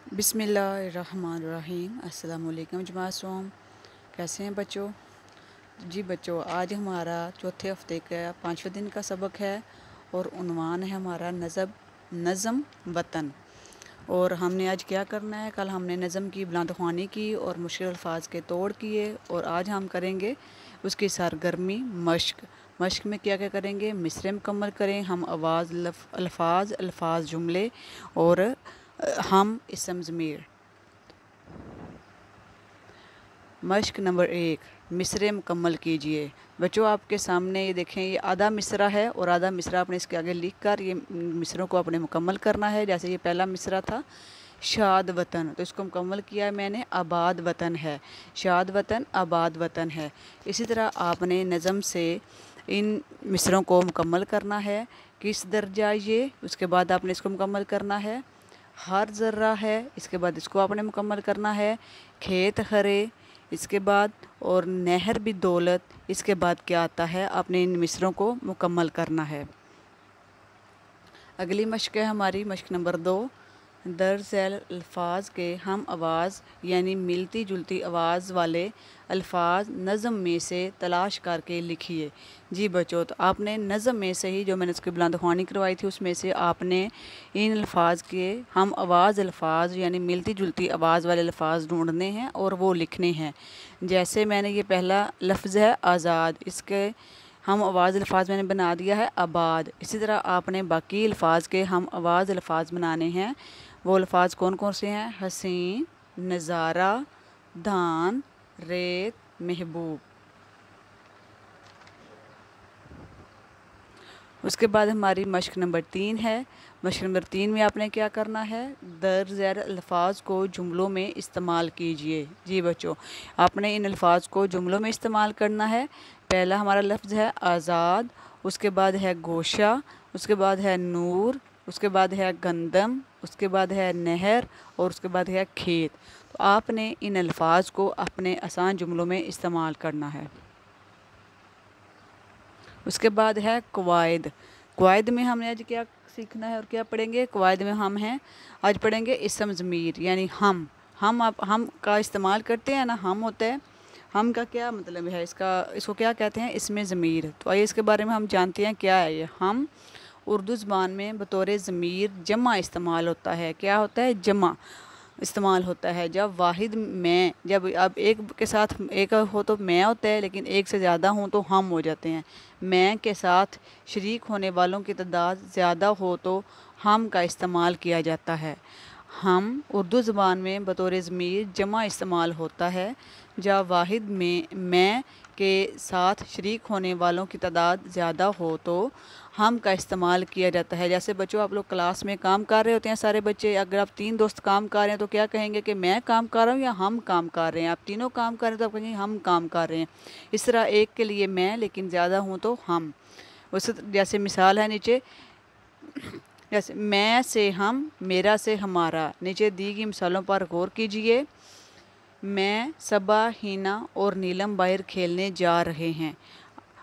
बिसमीम अल्लाम जमात सोम। कैसे हैं बच्चों? जी बच्चों, आज हमारा चौथे हफ़्ते का पाँचवें दिन का सबक है और उनवान है हमारा नज़ब, नज़म वतन। और हमने आज क्या करना है? कल हमने नज़म की बुलंदखानी की और मुश्किल अल्फाज के तोड़ किए और आज हम करेंगे उसकी सरगर्मी मश्क। मश्क में क्या क्या करेंगे? मिसरे मुकम्मल करें। हम आवाज़ अल्फाज अल्फाज जुमले और हम इसम ज़मीर। मश्क नंबर एक, मिसरे मुकम्मल कीजिए। बच्चों, आपके सामने ये देखें, ये आधा मिसरा है और आधा मिसरा आपने इसके आगे लिख कर ये मिसरों को आपने मुकम्मल करना है। जैसे ये पहला मिसरा था, शाद वतन। तो इसको मुकम्मल किया है मैंने, आबाद वतन है। शाद वतन, आबाद वतन है। इसी तरह आपने नज़म से इन मिसरों को मुकम्मल करना है। किस दर्जा ये? उसके बाद आपने इसको मुकम्मल करना है। हर ज़र्रा है, इसके बाद इसको आपने मुकम्मल करना है। खेत हरे, इसके बाद और नहर भी दौलत, इसके बाद क्या आता है, आपने इन मिसरों को मुकम्मल करना है। अगली मश्क है हमारी, मश्क नंबर दो। दर्ज अल्फाज के हम आवाज़, यानी मिलती जुलती आवाज़ वाले अल्फाज नज़म में से तलाश करके लिखिए। जी बच्चों तो आपने नज़म में से ही जो मैंने उसकी बुलंद खानी करवाई थी, उसमें से आपने इन अल्फाज के हम आवाज़ अल्फाज, यानी मिलती जुलती आवाज़ वाले अल्फाज ढूँढने हैं और वो लिखने हैं। जैसे मैंने ये पहला लफ्ज़ है आज़ाद, इसके हम आवाज़ अल्फाज मैंने बना दिया है, आबाद। इसी तरह आपने बाकी अल्फाज के हम आवाज़ अल्फाज बनाने हैं। वो अल्फाज कौन कौन से हैं? हसीन, नज़ारा धान रेत, महबूब। उसके बाद हमारी मश्क नंबर तीन है। मश्क नंबर तीन में आपने क्या करना है? दर ज़ैर अल्फाज को जुमलों में इस्तेमाल कीजिए। जी बच्चों, आपने इन अल्फाज को जुमलों में इस्तेमाल करना है। पहला हमारा लफ्ज़ है आज़ाद, उसके बाद है गोशा, उसके बाद है नूर, उसके बाद है गंदम, उसके बाद है नहर और उसके बाद है खेत। तो आपने इन अल्फाज को अपने आसान जुमलों में इस्तेमाल करना है। उसके बाद है कवायद कवायद में हमने आज क्या सीखना है और क्या पढ़ेंगे? कवायद में हम हैं, आज पढ़ेंगे इसम ज़मीर, यानी हम। हम आप, हम का इस्तेमाल करते हैं ना, हम होता है। हम का क्या मतलब है? इसका, इसको क्या कहते हैं? इसमें ज़मीर। तो आइए इसके बारे में हम जानते हैं क्या है ये। हम उर्दू ज़बान में बतौर ज़मीर जमा इस्तेमाल होता है। क्या होता है? जमा। इस्तेमाल होता है। जब वाहिद, मैं, जब अब एक के साथ, एक हो तो मैं होता है, लेकिन एक से ज़्यादा हूँ तो हम हो जाते हैं। मैं के साथ शरीक होने वालों की तादाद ज़्यादा हो तो हम का इस्तेमाल किया जाता है। हम उर्दू ज़बान में बतौर ज़मीर जमा इस्तेमाल होता है। जब वाहिद, में, मैं के साथ शरीक होने वालों की तादाद ज़्यादा हो तो हम का इस्तेमाल किया जाता है। जैसे बच्चों, आप लोग क्लास में काम कर रहे होते हैं सारे बच्चे, अगर आप तीन दोस्त काम कर रहे हैं तो क्या कहेंगे कि मैं काम कर रहा हूँ या हम काम कर रहे हैं? आप तीनों काम कर रहे हैं तो आप कहेंगे हम काम कर रहे हैं। इस तरह एक के लिए मैं, लेकिन ज़्यादा हूँ तो हम। उस जैसे मिसाल है नीचे। जैसे मैं से हम, मेरा से हमारा। नीचे दी गई मिसालों पर गौर कीजिए। मैं, सबा, हीना और नीलम बाहर खेलने जा रहे हैं।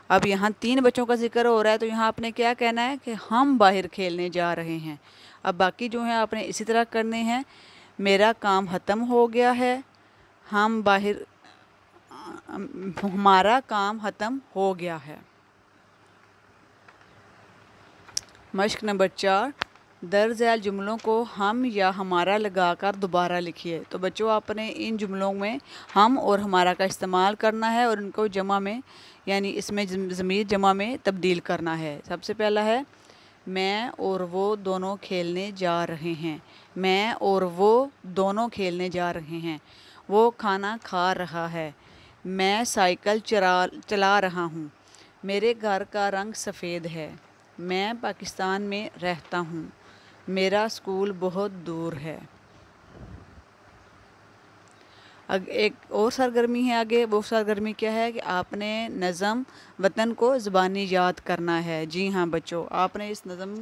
अब यहाँ तीन बच्चों का ज़िक्र हो रहा है तो यहाँ आपने क्या कहना है कि हम बाहर खेलने जा रहे हैं। अब बाकी जो हैं, आपने इसी तरह करने हैं। मेरा काम ख़त्म हो गया है। हम बाहर, हमारा काम ख़त्म हो गया है। मश्क नंबर चार दर्ज झैल जुमलों को हम या हमारा लगाकर दोबारा लिखिए। तो बच्चों, आपने इन जुमलों में हम और हमारा का इस्तेमाल करना है और इनको जमा में, यानी इसमें ज़मीर जमा में तब्दील करना है। सबसे पहला है, मैं और वो दोनों खेलने जा रहे हैं। मैं और वो दोनों खेलने जा रहे हैं। वो खाना खा रहा है। मैं साइकिल चला चला रहा हूँ। मेरे घर का रंग सफ़ेद है। मैं पाकिस्तान में रहता हूँ। मेरा स्कूल बहुत दूर है। अग, एक और सरगर्मी है आगे, वो सरगर्मी क्या है कि आपने नज़म वतन को ज़बानी याद करना है। जी हाँ बच्चों, आपने इस नज़म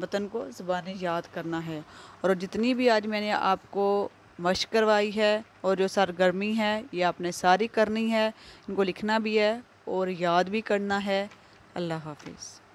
वतन को ज़बानी याद करना है। और जितनी भी आज मैंने आपको मश्क करवाई है और जो सरगर्मी है, ये आपने सारी करनी है, इनको लिखना भी है और याद भी करना है। अल्लाह हाफिज़।